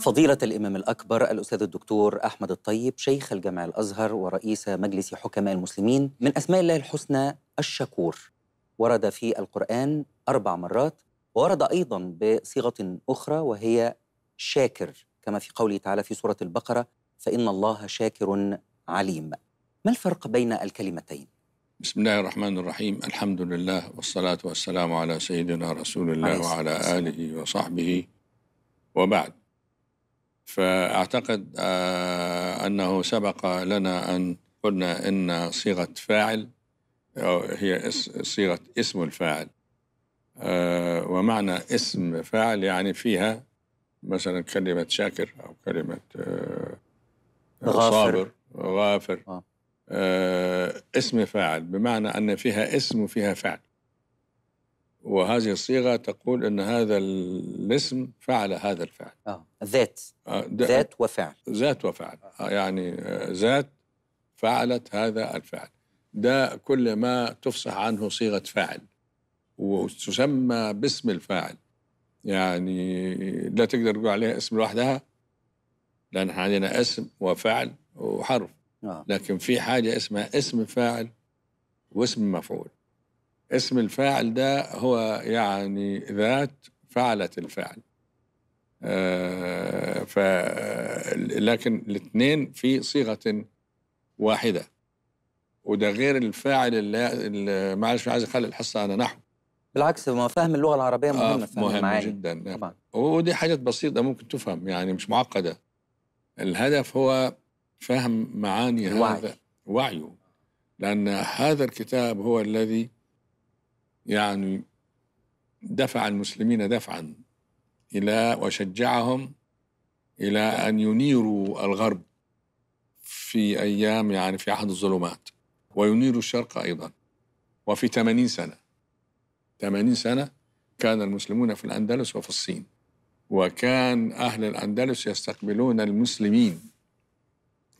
فضيلة الإمام الأكبر الأستاذ الدكتور أحمد الطيب شيخ الجامع الأزهر ورئيس مجلس حكماء المسلمين من أسماء الله الحسنى الشكور. ورد في القرآن أربع مرات ورد أيضا بصيغة أخرى وهي شاكر كما في قوله تعالى في سورة البقرة فإن الله شاكر عليم ما الفرق بين الكلمتين؟ بسم الله الرحمن الرحيم. الحمد لله والصلاة والسلام على سيدنا رسول الله وعلى. آله وصحبه. وبعد. فأعتقد آه، أنه سبق لنا أن قلنا إن صيغة فاعل أو هي صيغة اسم الفاعل آه، ومعنى اسم فاعل يعني فيها مثلا كلمة شاكر أو كلمة آه، غافر. صابر غافر. آه، اسم فاعل بمعنى أن فيها اسم وفيها فعل وهذه الصيغة تقول أن هذا الاسم فعل هذا الفعل. آه. ذات. آه، ذات وفعل. ذات وفعل. آه، يعني آه، ذات فعلت هذا الفعل. ده كل ما تفصح عنه صيغة فاعل وتسمى باسم الفاعل. يعني لا تقدر تقول عليها اسم لوحدها لأن إحنا عندنا اسم وفعل وحرف. آه. لكن في حاجة اسمها اسم فاعل واسم مفعول. اسم الفاعل ده هو يعني ذات فعلت الفعل. آه ف لكن الاثنين في صيغة واحدة. وده غير الفاعل اللي, معلش مش عايز أخلي الحصة على نحو. بالعكس ما فهم اللغة العربية مهم آه فهم مهم المعاني. جدا. طبعا. ودي حاجات بسيطة ممكن تفهم يعني مش معقدة. الهدف هو فهم معاني الوعي. هذا وعيه. لأن هذا الكتاب هو الذي يعني دفع المسلمين دفعا إلى وشجعهم إلى أن ينيروا الغرب في أيام يعني في عهد الظلمات وينيروا الشرق أيضا وفي 80 سنة. 80 سنة كان المسلمون في الأندلس وفي الصين وكان أهل الأندلس يستقبلون المسلمين.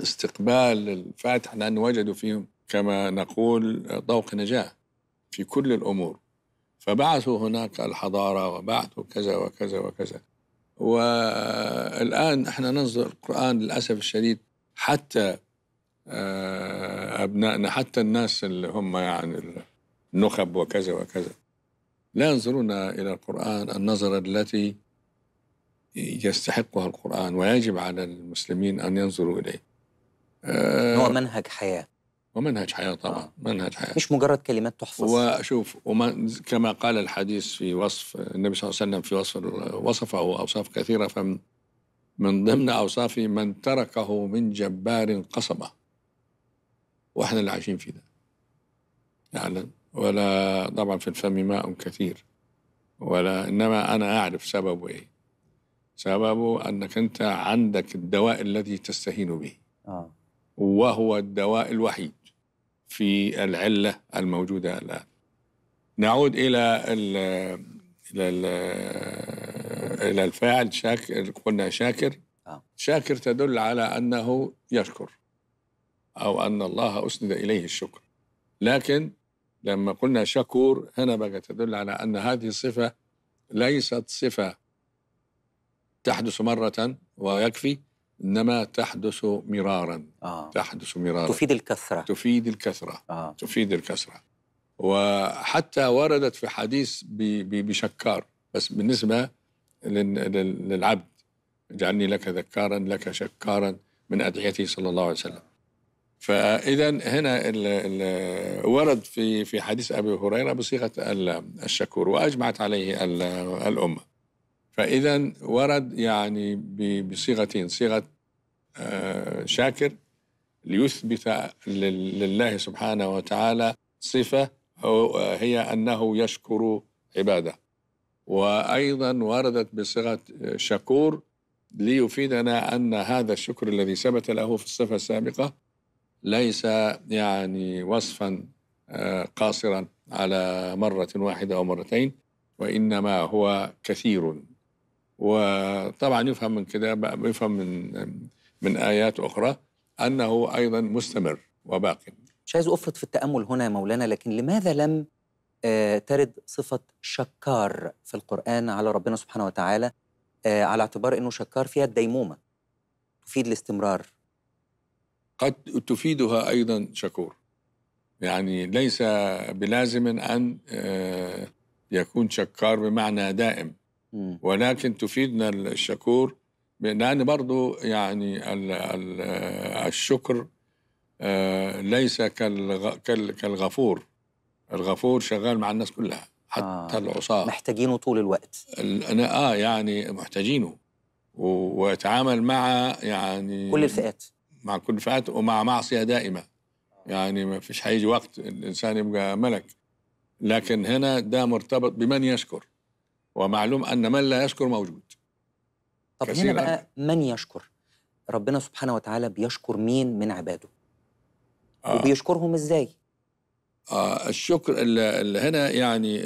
استقبال الفاتح لأن وجدوا فيهم كما نقول ضوء نجاة في كل الأمور. فبعثوا هناك الحضارة وبعثوا كذا وكذا وكذا. والآن إحنا ننظر القرآن للأسف الشديد حتى آه، أبنائنا حتى الناس اللي هم يعني النخب وكذا وكذا. لا ينظرون إلى القرآن النظرة التي يستحقها القرآن ويجب على المسلمين أن ينظروا إليه. آه، هو منهج حياة. ومنهج حياة طبعا آه. منهج حياة. مش مجرد كلمات تحفظ. وشوف وما كما قال الحديث في وصف النبي صلى الله عليه وسلم في وصف وصفه أوصاف كثيرة فمن من ضمن أوصافه من تركه من جبار قصبة. وإحنا اللي عايشين في ده. يعني ولا طبعا في الفم ماء كثير. ولا إنما أنا أعرف سببه إيه. سببه أنك أنت عندك الدواء الذي تستهين به. آه. وهو الدواء الوحيد. في العلة الموجودة الآن. نعود إلى ال إلى ال إلى الفاعل شاكر قلنا شاكر. آه. شاكر تدل على أنه يشكر أو أن الله أسند إليه الشكر. لكن لما قلنا شكور هنا بقى تدل على أن هذه الصفة ليست صفة تحدث مرة ويكفي. إنما تحدث مرارا آه. تحدث مرارا. تفيد الكثرة. تفيد الكثرة. آه. تفيد الكثرة. وحتى وردت في حديث بشكار. بس لل- للعبد اجعلني لك ذكارا لك شكارا من أدعيته صلى الله عليه وسلم. فإذا هنا ال ال ورد في في حديث أبي هريرة بصيغة ال- الشكور وأجمعت عليه ال- الأمة. فإذا ورد يعني بصيغتين. صيغة آه، شاكر ليثبت لل- لله سبحانه وتعالى صفة هو- هي أنه يشكر عباده. وأيضا وردت بصيغة شكور ليفيدنا أن هذا الشكر الذي ثبت له في الصفة السابقة ليس يعني وصفا آه، قاصرا على مرة واحدة أو مرتين وإنما هو كثير. وطبعا يفهم من كده يفهم من من آيات أخرى أنه أيضا مستمر وباق. مش عايز أفرط في التأمل هنا يا مولانا لكن لماذا لم آه، ترد صفة شكار في القرآن على ربنا سبحانه وتعالى؟ آه على اعتبار إنه شكار فيها الديمومة تفيد الاستمرار. قد تفيدها أيضا شكور. يعني ليس بلازم أن آه، يكون شكار بمعنى دائم. ولكن تفيدنا الشكور لأن برضو يعني ال- ال- الشكر آه، ليس كالغ- كال- كالغفور. الغفور شغال مع الناس كلها حتى آه. العصاة. محتاجينه طول الوقت. ال- أنا آه يعني محتاجينه. ويتعامل مع يعني كل الفئات. مع كل فئات ومع معصية دائمة. يعني ما فيش هيجي وقت الإنسان يبقى ملك. لكن هنا ده مرتبط بمن يشكر. ومعلوم أن من لا يشكر موجود طب هنا. بقى من يشكر ربنا سبحانه وتعالى بيشكر مين من عباده آه. وبيشكرهم إزاي آه الشكر ال- ال- هنا يعني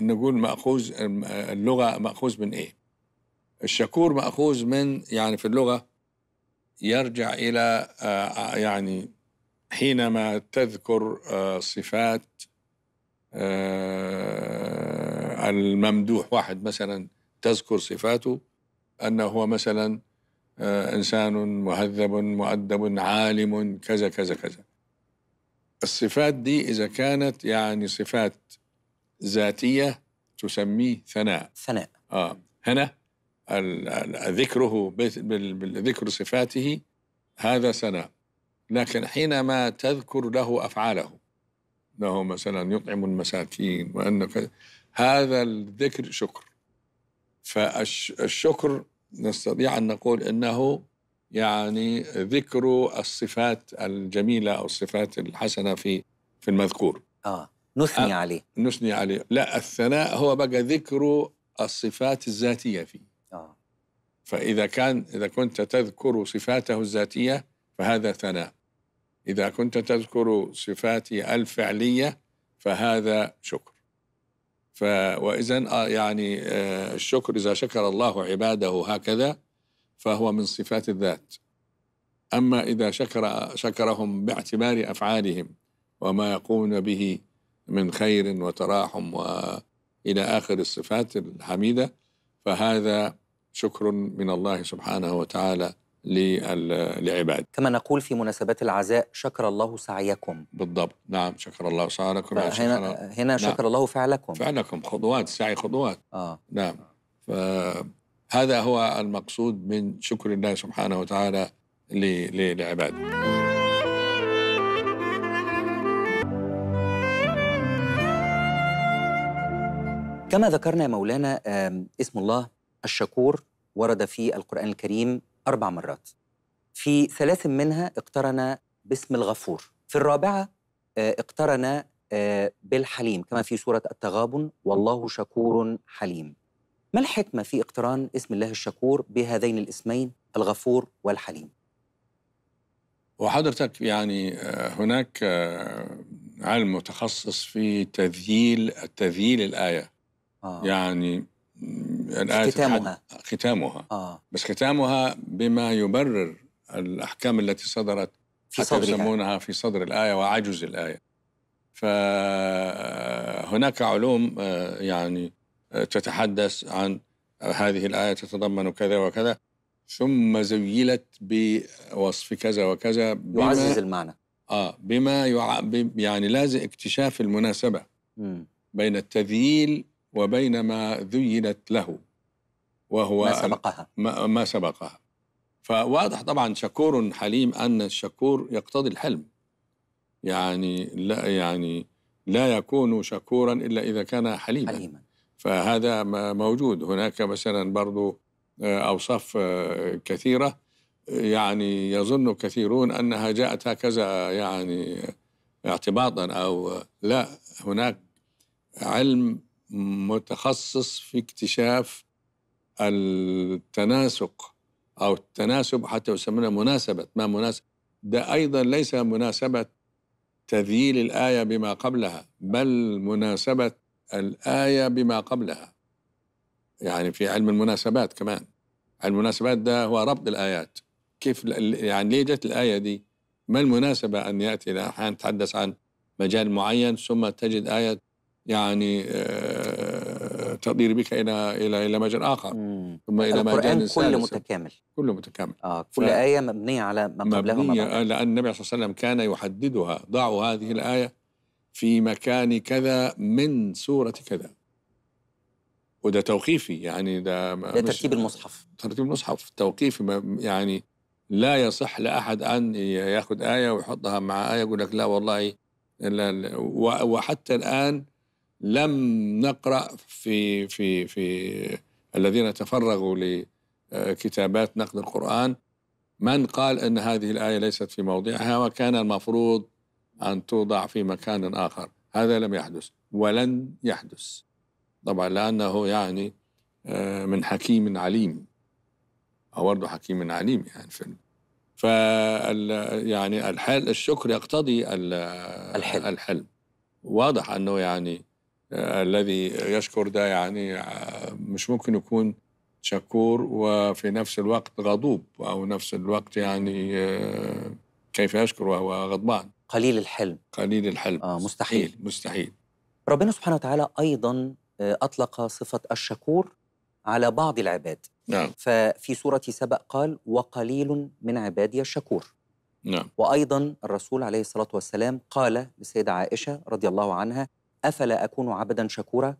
نقول مأخوذ اللغة مأخوذ من إيه؟ الشكور مأخوذ من يعني في اللغة يرجع إلى آه يعني حينما تذكر آه صفات آه الممدوح واحد مثلا تذكر صفاته أنه هو مثلا آه إنسان مهذب مؤدب عالم كذا كذا كذا. الصفات دي إذا كانت يعني صفات ذاتية تسميه ثناء. ثناء. آه هنا ذكره بالذكر صفاته هذا ثناء. لكن حينما تذكر له أفعاله أنه مثلا يطعم المساكين كذا هذا الذكر شكر. فالشكر نستطيع أن نقول أنه يعني ذكر الصفات الجميلة أو الصفات الحسنة في في المذكور. آه نثني آه. عليه. نثني عليه. لا الثناء هو بقى ذكر الصفات الذاتية فيه. آه. فإذا كان إذا كنت تذكر صفاته الذاتية فهذا ثناء. إذا كنت تذكر صفاته الفعلية فهذا شكر. ف وإذا آه يعني آه الشكر إذا شكر الله عباده هكذا فهو من صفات الذات. أما إذا شكر شكرهم باعتبار أفعالهم وما يقومون به من خير وتراحم وإلى آخر الصفات الحميدة فهذا شكر من الله سبحانه وتعالى. لل- لعباده كما نقول في مناسبات العزاء شكر الله سعيكم. بالضبط. نعم شكر الله سعيكم. يعني شكر هنا شكر الله فعلكم. فعلكم. خطوات سعي خطوات. آه. نعم. فهذا هو المقصود من شكر الله سبحانه وتعالى لعباده كما ذكرنا يا مولانا اسم الله الشكور ورد في القرآن الكريم أربع مرات. في ثلاث منها اقترن باسم الغفور. في الرابعة آه، اقترن آه، بالحليم كما في سورة التغابن والله شكور حليم. ما الحكمة في اقتران اسم الله الشكور بهذين الاسمين الغفور والحليم؟ وحضرتك يعني آه، هناك علم متخصص في تذييل تذييل الآية. آه. يعني م، الآية ختامها. ختامها آه. بس ختامها بما يبرر الأحكام التي صدرت في حتى يسمونها في صدر الآية وعجز الآية فهناك علوم آه، يعني آه، تتحدث عن هذه الآية تتضمن كذا وكذا ثم زيلت بوصف كذا وكذا بما يعزز المعنى آه بما يع... يعني لازم اكتشاف المناسبة مم. بين التذييل وبين ما ذيلت له وهو ما سبقها. ما, ما سبقها. فواضح طبعا شكور حليم أن الشكور يقتضي الحلم. يعني لا يعني لا يكون شكورا إلا إذا كان حليما. حليما. فهذا ما موجود. هناك مثلا برضو آه، أوصاف آه، كثيرة. يعني يظن كثيرون أنها جاءت هكذا يعني اعتباطا أو لا. هناك علم متخصص في اكتشاف التناسق أو التناسب حتى يسمونه مناسبة. ما مناسب؟ ده أيضا ليس مناسبة تذييل الآية بما قبلها بل مناسبة الآية بما قبلها. يعني في علم المناسبات كمان. المناسبات ده هو ربط الآيات. كيف يعني ليه جت الآية دي؟ ما المناسبة أن يأتي أحيانا تتحدث عن مجال معين ثم تجد آية يعني آه، تقديري بك إلى إلى إلى مجال آخر. مم. ثم إلى مجال القرآن كله متكامل. كله متكامل. آه كل ف- آية مبنية على ما قبلها مبنية. بعدها لأن النبي صلى الله عليه وسلم كان يحددها. ضعوا هذه الآية في مكان كذا من سورة كذا. وده توقيفي يعني ده ما- ده ترتيب المصحف. ترتيب المصحف. توقيفي ما- يعني لا يصح لأحد أن ياخذ آية ويحطها مع آية يقول لك لا والله لا وحتى الآن لم نقرأ في في في الذين تفرغوا لكتابات نقد القرآن. من قال أن هذه الآية ليست في موضعها وكان المفروض أن توضع في مكان آخر. هذا لم يحدث ولن يحدث. طبعا لأنه يعني آه، من حكيم عليم. أو برضه حكيم عليم يعني في ف يعني الحل الشكر يقتضي ال- الحلم. الحلم. واضح أنه يعني الذي يشكر ده يعني آه، مش ممكن يكون شكور وفي نفس الوقت غضوب أو نفس الوقت يعني آه، كيف يشكر وهو غضبان. قليل الحلم. قليل الحلم. آه مستحيل. مستحيل ربنا سبحانه وتعالى أيضا آه، أطلق صفة الشكور على بعض العباد. نعم. ففي سورة سبأ قال وقليل من عبادي الشكور. نعم. وأيضا الرسول عليه الصلاة والسلام قال للسيدة عائشة رضي الله عنها أفلا أكون عبدا شكورا؟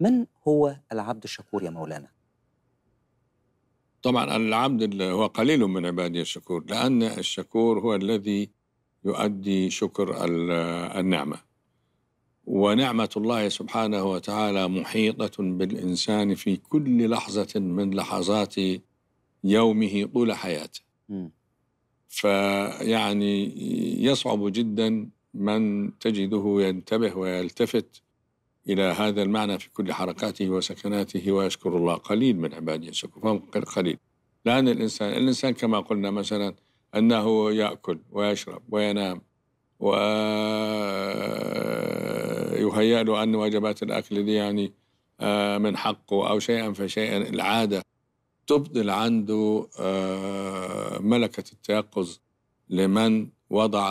من هو العبد الشكور يا مولانا؟ طبعا العبد هو قليل من عبادي الشكور لأن الشكور هو الذي يؤدي شكر ال- النعمة. ونعمة الله سبحانه وتعالى محيطة بالإنسان في كل لحظة من لحظات يومه طول حياته. فيعني يصعب جدا من تجده ينتبه ويلتفت إلى هذا المعنى في كل حركاته وسكناته ويشكر الله. قليل من عباده الشكور فهم قليل. لأن الإنسان الإنسان كما قلنا مثلا أنه يأكل ويشرب وينام ويهيأ له أن وجبات الأكل دي يعني آه، من حقه أو شيئا فشيئا. العادة تبطل عنده آه، ملكة التيقظ لمن وضع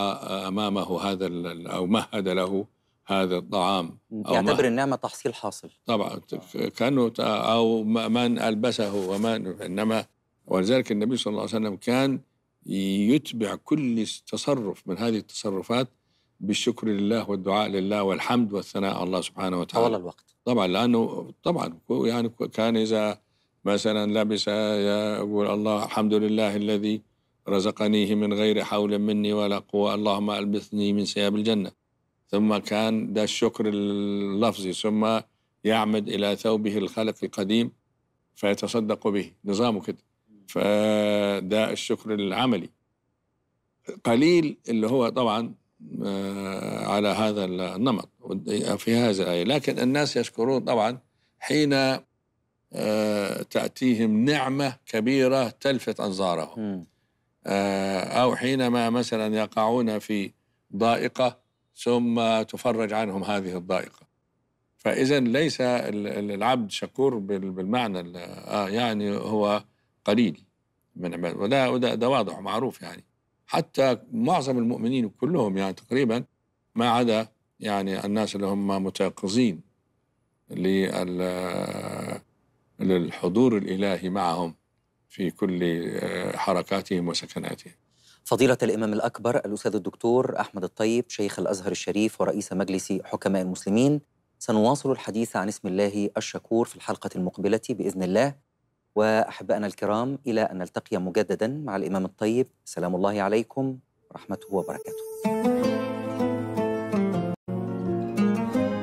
أمامه هذا أو مهد له هذا الطعام يعتبر النعمة تحصيل حاصل. طبعا كأنه أو من ألبسه ومن إنما ولذلك النبي صلى الله عليه وسلم كان يتبع كل تصرف من هذه التصرفات بالشكر لله والدعاء لله والحمد والثناء على الله سبحانه طوال وتعالى الوقت. طبعا لأنه طبعا يعني كان إذا مثلا لبس يقول الله الحمد لله الذي رزقنيه من غير حول مني ولا قوة. اللهم ألبسني من ثياب الجنة. ثم كان ده الشكر اللفظي. ثم يعمد إلى ثوبه الخلق القديم فيتصدق به. نظامه كده. فده الشكر العملي. قليل اللي هو طبعا آه، على هذا النمط في هذه الآية. لكن الناس يشكرون طبعا حين آه، تأتيهم نعمة كبيرة تلفت أنظارهم. أو حينما مثلا يقعون في ضائقة ثم تفرج عنهم هذه الضائقة. فإذا ليس ال- ال- العبد شكور بال- بالمعنى ال- آه يعني هو قليل من عباد وده, وده ده واضح ومعروف يعني. حتى معظم المؤمنين كلهم يعني تقريبا ما عدا يعني الناس اللي هم متيقظين لل- للحضور الإلهي معهم. في كل آه، حركاتهم وسكناتهم. فضيلة الإمام الأكبر الأستاذ الدكتور أحمد الطيب شيخ الأزهر الشريف ورئيس مجلس حكماء المسلمين سنواصل الحديث عن اسم الله الشكور في الحلقة المقبلة بإذن الله. وأحبائنا الكرام إلى أن نلتقي مجددا مع الإمام الطيب سلام الله عليكم ورحمته وبركاته.